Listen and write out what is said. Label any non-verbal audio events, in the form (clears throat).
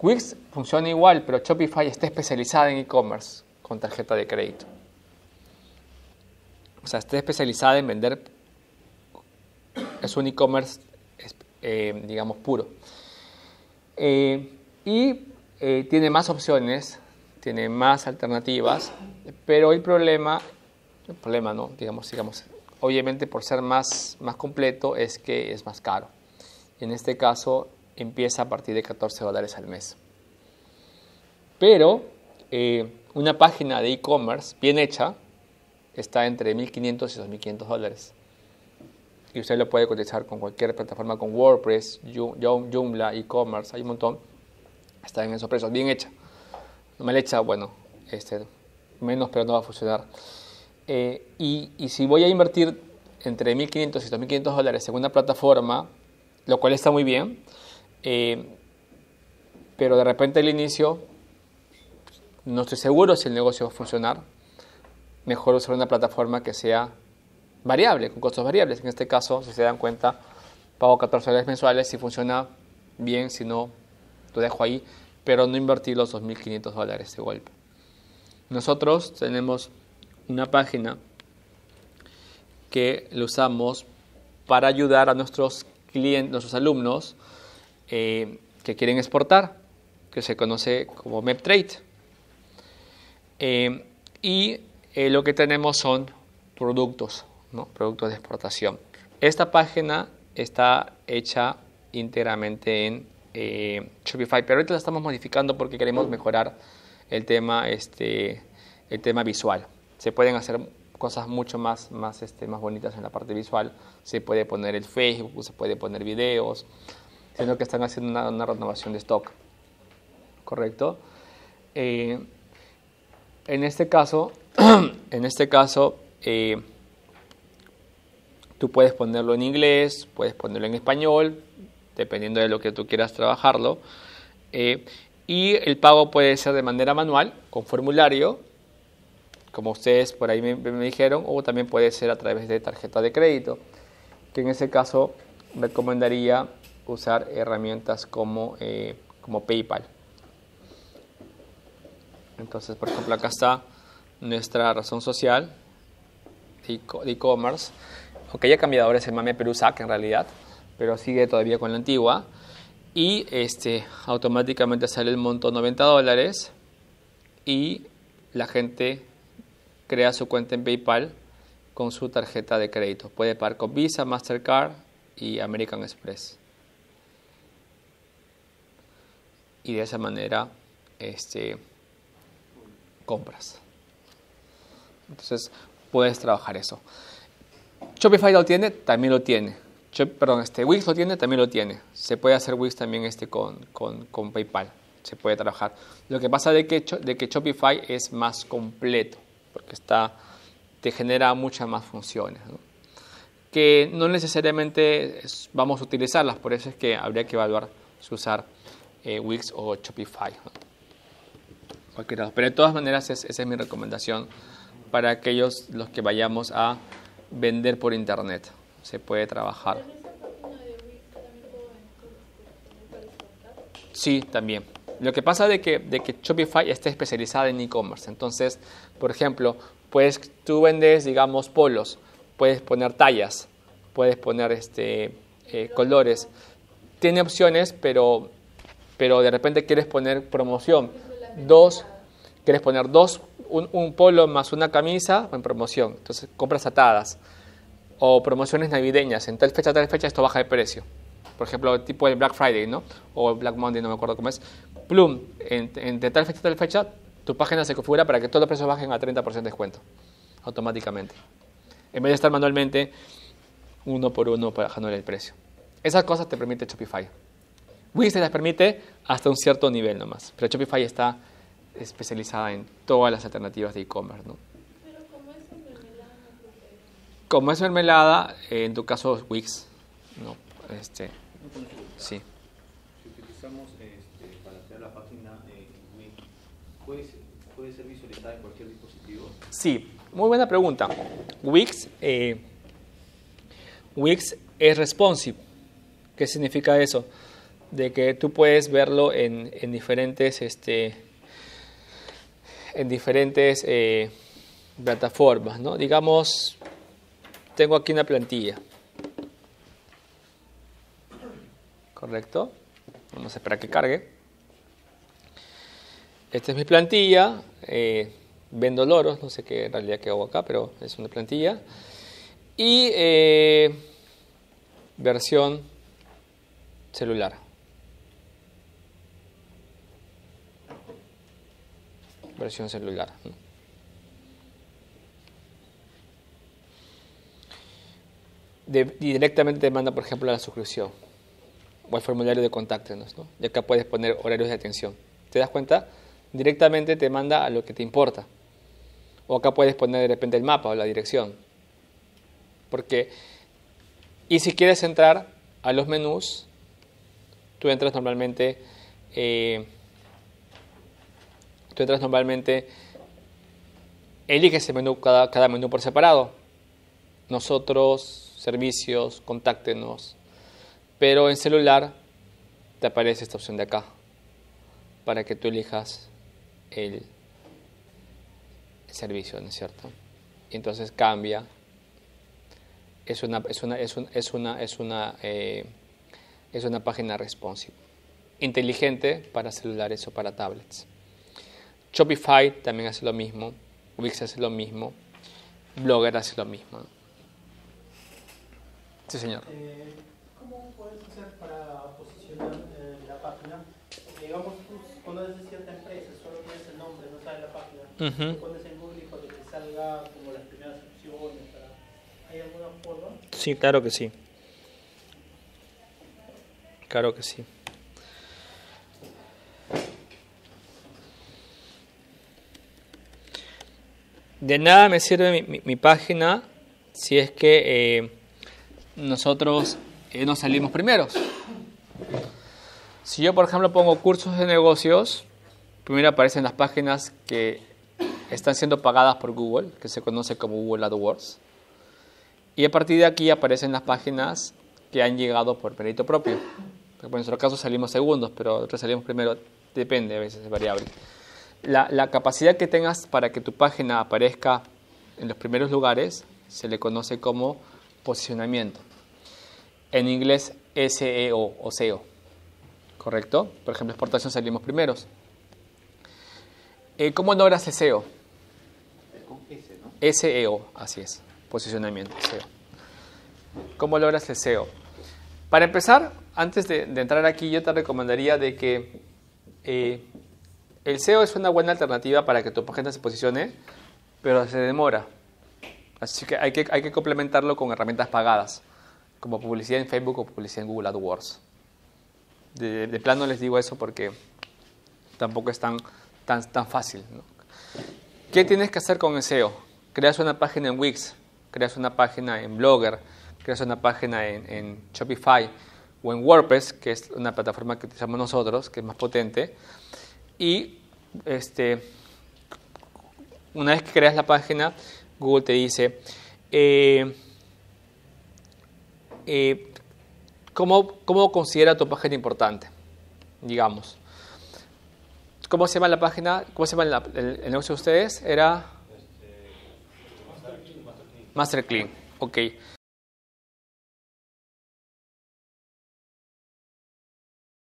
Wix funciona igual, pero Shopify está especializada en e-commerce con tarjeta de crédito. O sea, está especializada en vender, es un e-commerce, eh, digamos, puro. Eh, y eh, tiene más opciones, tiene más alternativas, pero el problema, el problema no, digamos, digamos, obviamente por ser más, más completo es que es más caro. En este caso empieza a partir de 14 dólares al mes. Pero eh, una página de e-commerce bien hecha está entre 1.500 y 2.500 dólares. Y usted lo puede cotizar con cualquier plataforma, con WordPress, Joomla, e-commerce, hay un montón. Está en esos precios, bien hecha. Mal hecha, bueno, este, menos, pero no va a funcionar. Eh, y, y, si voy a invertir entre 1.500 y 2.500 dólares en una plataforma, lo cual está muy bien, eh, pero de repente al inicio no estoy seguro si el negocio va a funcionar. Mejor usar una plataforma que sea variable, con costos variables. En este caso, si se dan cuenta, pago 14 dólares mensuales, si funciona bien, si no, lo dejo ahí, pero no invertir los 2.500 dólares de golpe. Nosotros tenemos una página que lo usamos para ayudar a nuestros clientes, nuestros alumnos eh, que quieren exportar, que se conoce como MapTrade. Eh, y eh, lo que tenemos son productos, productos de exportación. Esta página está hecha íntegramente en eh, Shopify, pero ahorita la estamos modificando porque queremos mejorar el tema, este, el tema visual. Se pueden hacer cosas mucho más, más, este, más bonitas en la parte visual. Se puede poner el Facebook, se puede poner videos, sino que están haciendo una, renovación de stock. ¿Correcto? Eh, en este caso, (clears throat) en este caso eh, tú puedes ponerlo en inglés, puedes ponerlo en español, dependiendo de lo que tú quieras trabajarlo. Eh, y el pago puede ser de manera manual, con formulario, como ustedes por ahí me, me, dijeron, o también puede ser a través de tarjeta de crédito, que en ese caso recomendaría usar herramientas como, eh, como PayPal. Entonces, por ejemplo, acá está nuestra razón social de e-commerce. Aunque haya cambiado ahora se llama Perusac en realidad, pero sigue todavía con la antigua. Y este, automáticamente sale el monto 90 dólares y la gente crea su cuenta en PayPal con su tarjeta de crédito. Puede pagar con Visa, Mastercard y American Express. Y de esa manera este, compras. Entonces puedes trabajar eso. Shopify lo tiene, también lo tiene. perdón, este, Wix lo tiene, también lo tiene. Se puede hacer Wix también este con, con, con PayPal. Se puede trabajar. Lo que pasa de que, de que Shopify es más completo, porque está, te genera muchas más funciones. Que no necesariamente vamos a utilizarlas, por eso es que habría que evaluar si usar eh, Wix o Shopify. ¿no? Pero de todas maneras esa es mi recomendación para aquellos los que vayamos a vender por internet. Se puede trabajar. Sí, también. Lo que pasa de que, de que Shopify está especializada en e-commerce. Entonces, por ejemplo, puedes, tú vendes, digamos, polos, puedes poner tallas, puedes poner este, eh, colores. Tiene opciones, pero, pero de repente quieres poner promoción dos, quieres poner dos, un, polo más una camisa en promoción. Entonces compras atadas. O promociones navideñas. En tal fecha, tal fecha esto baja de precio. Por ejemplo, tipo el Black Friday, ¿no? O Black Monday, no me acuerdo cómo es. Plum, entre tal fecha, tal fecha, tu página se configura para que todos los precios bajen a 30% de descuento. Automáticamente. En vez de estar manualmente uno por uno bajando el precio. Esas cosas te permite Shopify. Wix las permite hasta un cierto nivel nomás, pero Shopify está especializada en todas las alternativas de e-commerce. ¿no? Pero como es mermelada, Como es mermelada, eh, en tu caso es Wix. ¿no? Este, sí. Si utilizamos este, para crear la página Wix, ¿puede, ¿puede, ser visualizada en cualquier dispositivo? Sí, muy buena pregunta. Wix, eh, Wix es responsive. ¿Qué significa eso? De que tú puedes verlo en, en diferentes, este, en diferentes eh, plataformas, ¿no? Digamos, tengo aquí una plantilla. ¿Correcto? Vamos a esperar que cargue. Esta es mi plantilla. eh, vendo loros, no sé qué en realidad qué hago acá, pero es una plantilla. Y eh, versión celular. Versión celular. directamente te manda, por ejemplo, la suscripción o el formulario de contáctenos, ¿no? Y acá puedes poner horarios de atención. ¿Te das cuenta? Directamente te manda a lo que te importa. O acá puedes poner de repente el mapa o la dirección. Porque, y si quieres entrar a los menús, tú entras normalmente, eh, tú entras normalmente, eliges el menú, cada, menú por separado. Nosotros, servicios, contáctenos. Pero en celular te aparece esta opción de acá para que tú elijas el, servicio, ¿no es cierto? Y entonces cambia. Es una, es una, es un- es una, es una, eh, es una página responsive. Inteligente para celulares o para tablets. Shopify también hace lo mismo. Wix hace lo mismo. Blogger hace lo mismo. Sí, señor. Eh, ¿Cómo puedes hacer para posicionar eh, la página? Digamos, tú conoces cierta empresa, solo tienes el nombre, no sabes la página. Ujú. Te pones en Google para que te salga como las primeras opciones. para- ¿Hay alguna forma? Sí, claro que sí. Claro que sí. De nada me sirve mi, página si es que eh, nosotros eh, no salimos primeros. Si yo, por ejemplo, pongo cursos de negocios, primero aparecen las páginas que están siendo pagadas por Google, que se conoce como Google AdWords. Y a partir de aquí aparecen las páginas que han llegado por mérito propio. En nuestro caso salimos segundos, pero otros salimos primero. Depende, a veces es variable. La, la capacidad que tengas para que tu página aparezca en los primeros lugares se le conoce como posicionamiento. En inglés SEO o SEO. ¿Correcto? Por ejemplo, exportación salimos primeros. Eh, ¿Cómo logras el SEO? Con S, ¿no? SEO, así es, posicionamiento, SEO. ¿Cómo logras el SEO? Para empezar, antes de, de entrar aquí, yo te recomendaría de que eh, el SEO es una buena alternativa para que tu página se posicione, pero se demora. Así que hay que, hay que complementarlo con herramientas pagadas, como publicidad en Facebook o publicidad en Google AdWords. De, de plano les digo eso porque tampoco es tan, tan, tan fácil. ¿no? ¿Qué tienes que hacer con el SEO? Creas una página en Wix, creas una página en Blogger, creas una página en, en Shopify o en WordPress, que es una plataforma que utilizamos nosotros, que es más potente. Y este, una vez que creas la página, Google te dice, eh, eh, ¿cómo, ¿cómo considera tu página importante? Digamos. ¿Cómo se llama la página? ¿Cómo se llama la- el, el negocio de ustedes? Era Master Clean. Ok.